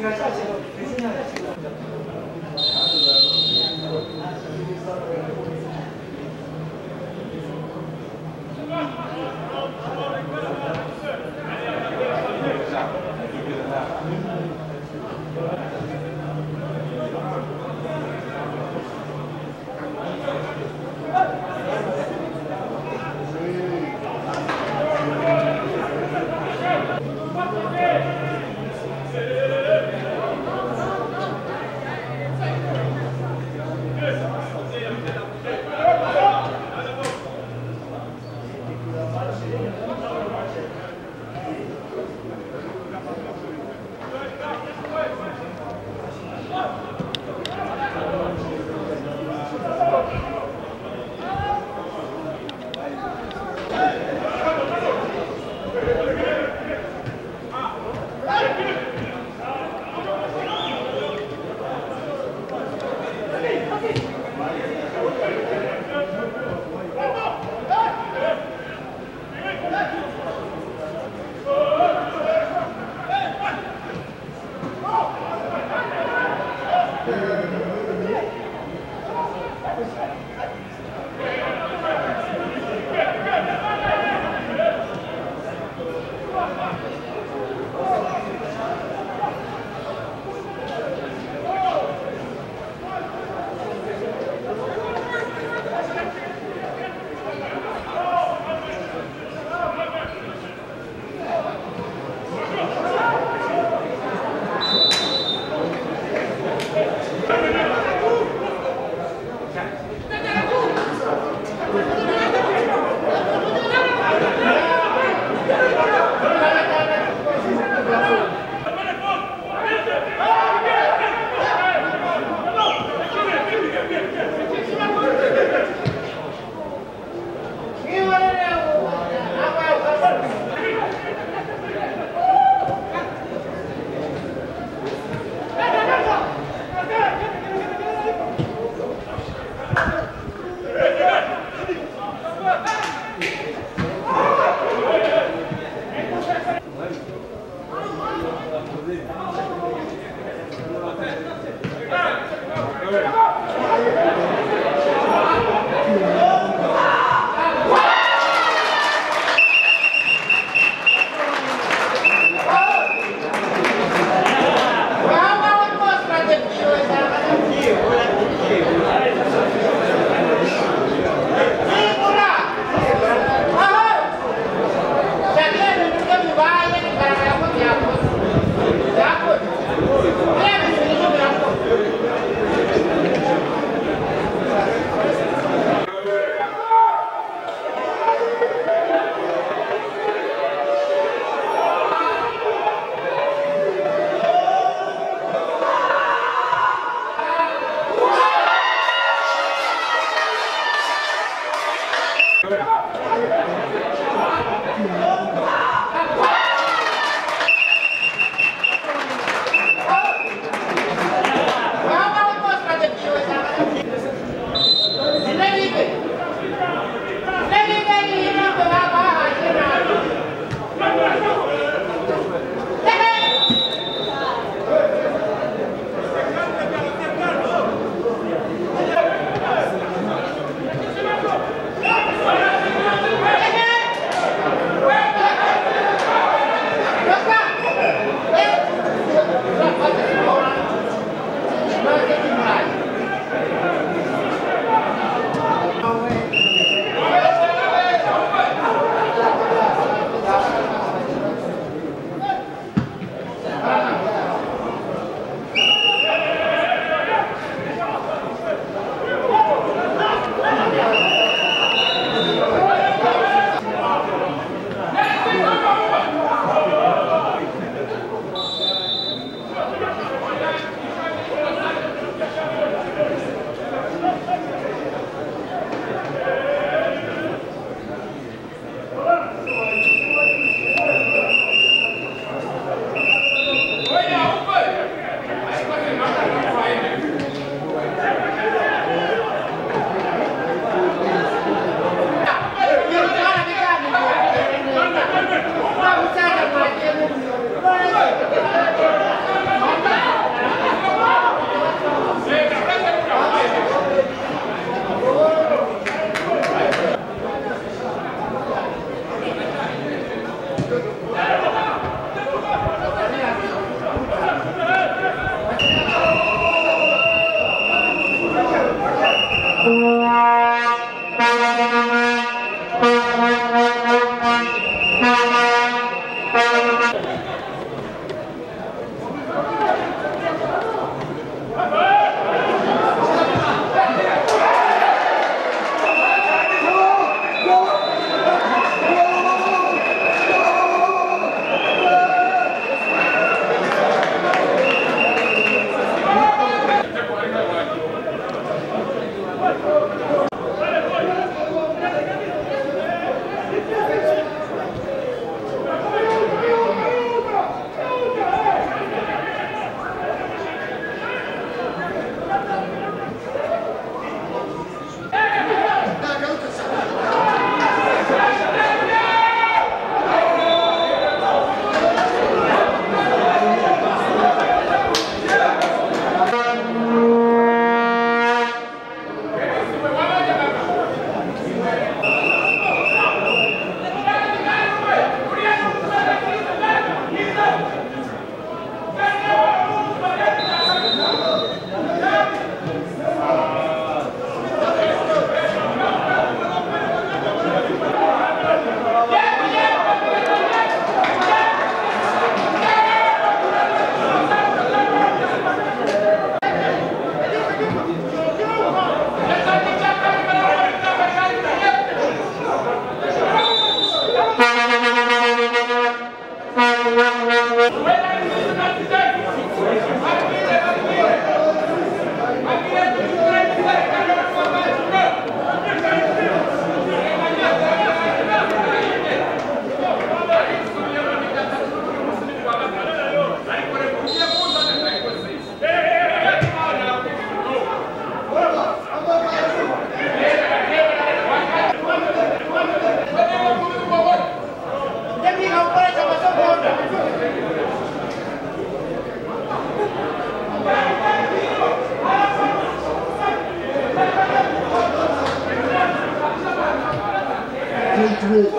Obrigado, vai 就是